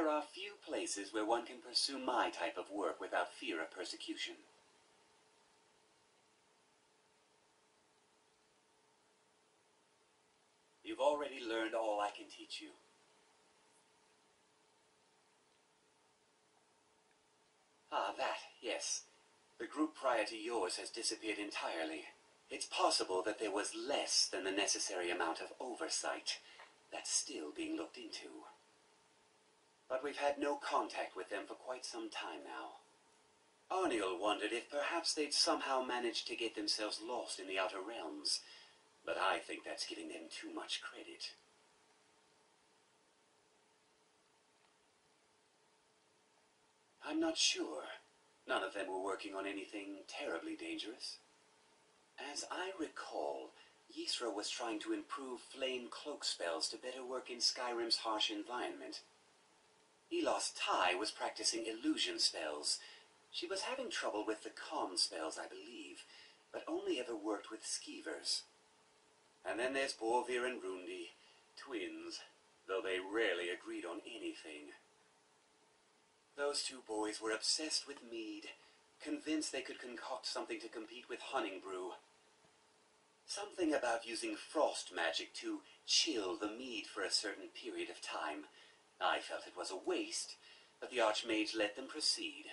There are few places where one can pursue my type of work without fear of persecution. You've already learned all I can teach you. Ah, that, yes. The group prior to yours has disappeared entirely. It's possible that there was less than the necessary amount of oversight. That's still being looked into. But we've had no contact with them for quite some time now. Arniel wondered if perhaps they'd somehow managed to get themselves lost in the Outer Realms, but I think that's giving them too much credit. I'm not sure. None of them were working on anything terribly dangerous. As I recall, Yisra was trying to improve flame cloak spells to better work in Skyrim's harsh environment. Ilas-Tei was practicing illusion spells. She was having trouble with the calm spells, I believe, but only ever worked with skeevers. And then there's Borvir and Rundi, twins, though they rarely agreed on anything. Those two boys were obsessed with mead, convinced they could concoct something to compete with Honningbrew. Something about using frost magic to chill the mead for a certain period of time. I felt it was a waste, but the Archmage let them proceed.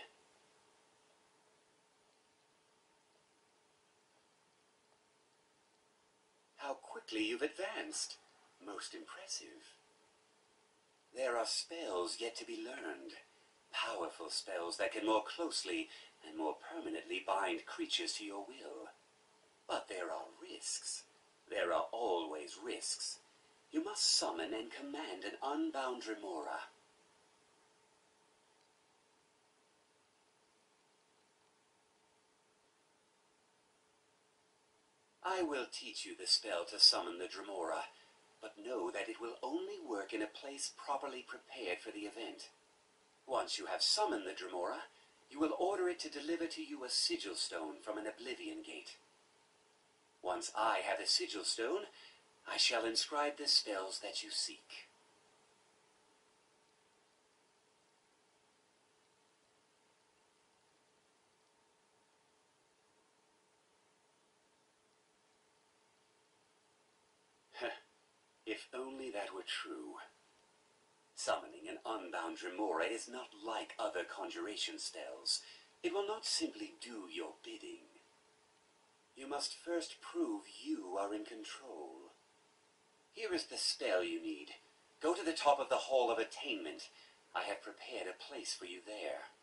How quickly you've advanced. Most impressive. There are spells yet to be learned. Powerful spells that can more closely and more permanently bind creatures to your will. But there are risks. There are always risks. You must summon and command an unbound Dremora. I will teach you the spell to summon the Dremora, but know that it will only work in a place properly prepared for the event. Once you have summoned the Dremora, you will order it to deliver to you a sigil stone from an Oblivion Gate. Once I have a sigil stone, I shall inscribe the spells that you seek. if only that were true. Summoning an unbound Dremora is not like other conjuration spells. It will not simply do your bidding. You must first prove you are in control. Here is the spell you need. Go to the top of the Hall of Attainment. I have prepared a place for you there.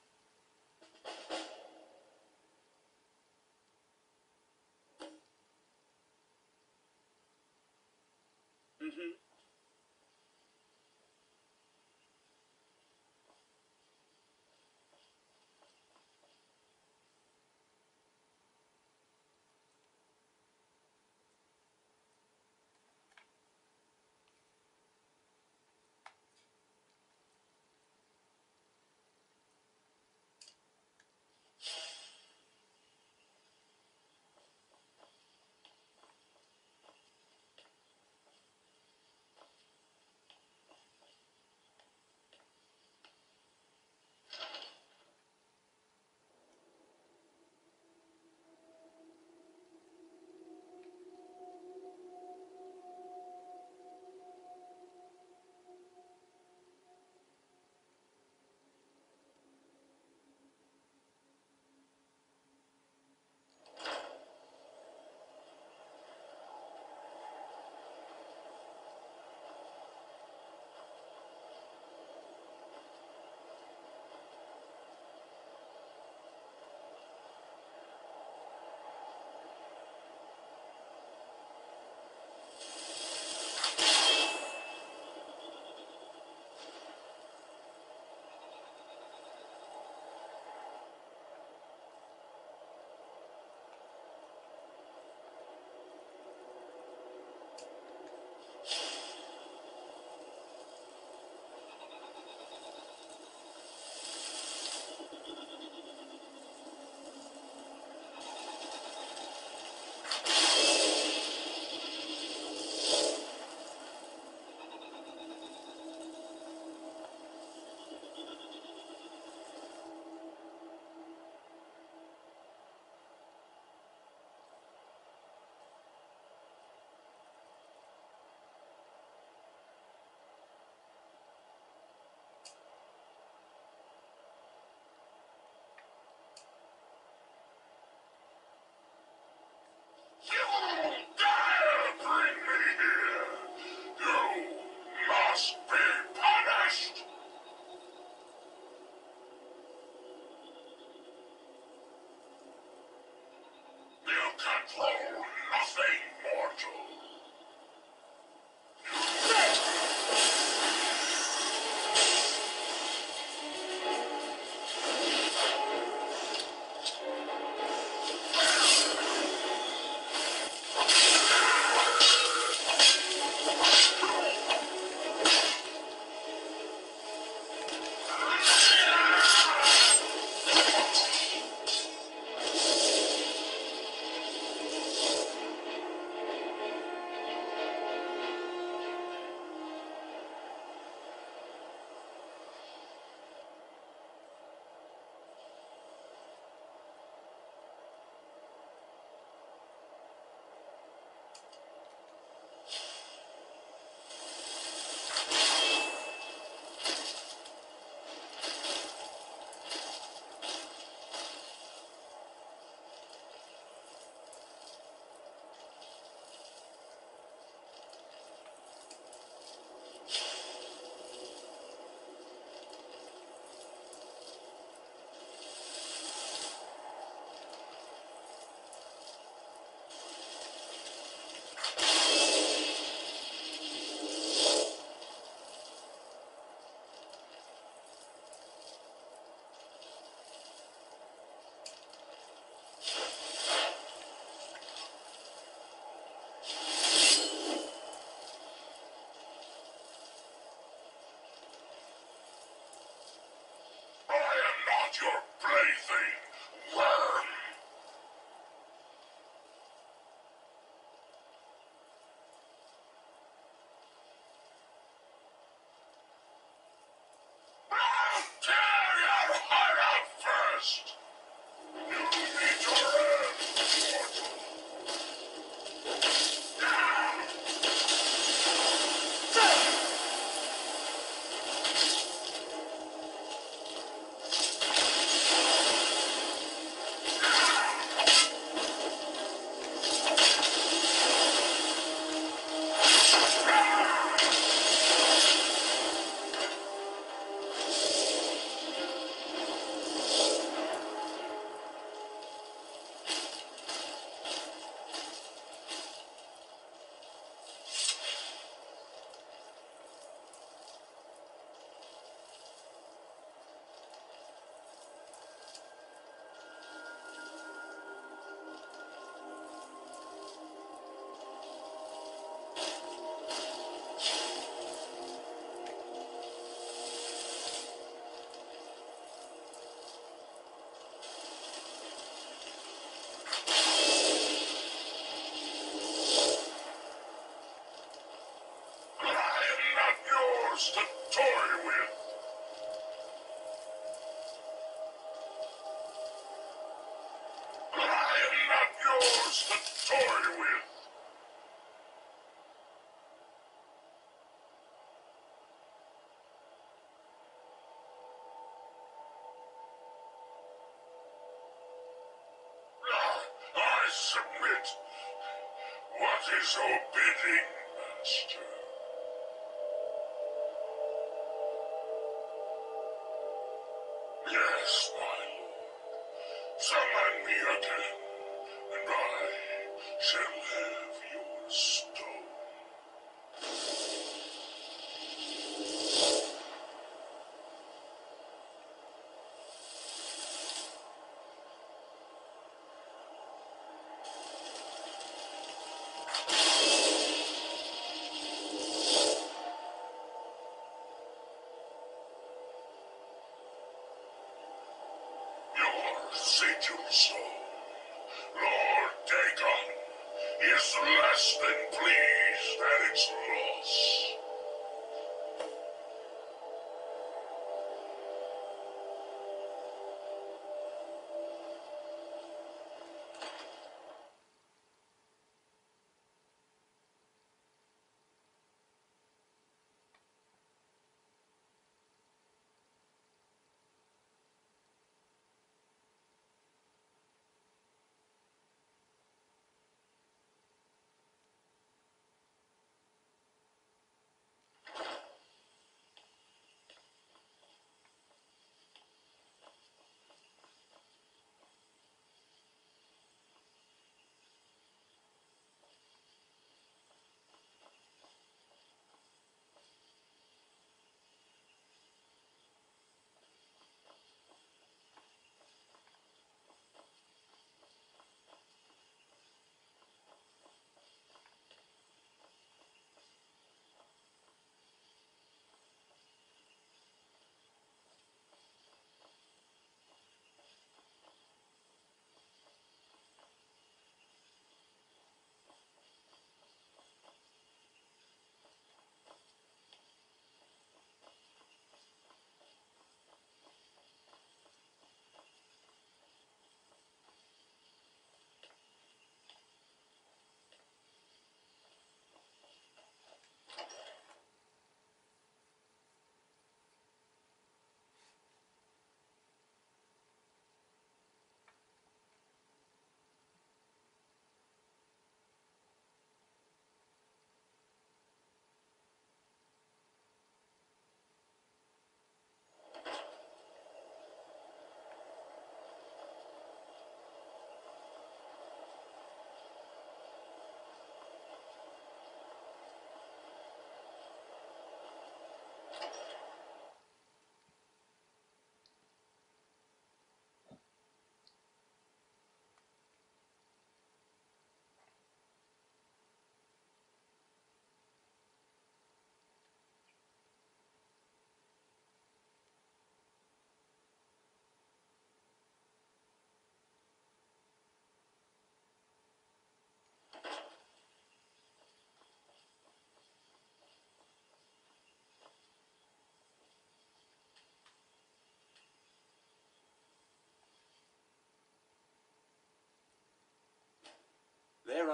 Submit. What is your bidding, master?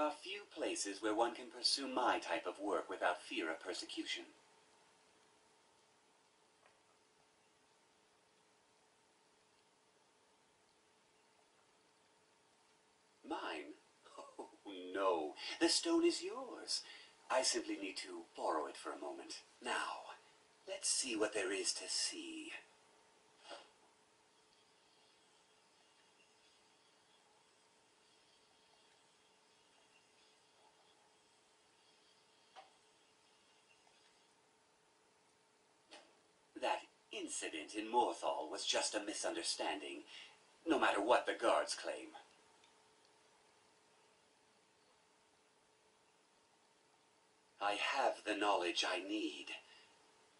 Are few places where one can pursue my type of work without fear of persecution. Mine? Oh, no. The stone is yours. I simply need to borrow it for a moment. Now, let's see what there is to see. That incident in Morthal was just a misunderstanding, no matter what the guards claim. I have the knowledge I need,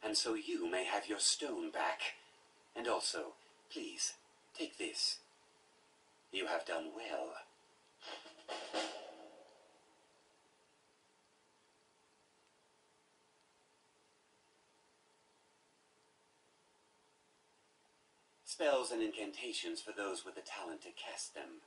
and so you may have your stone back. And also, please, take this. You have done well. Spells and incantations for those with the talent to cast them.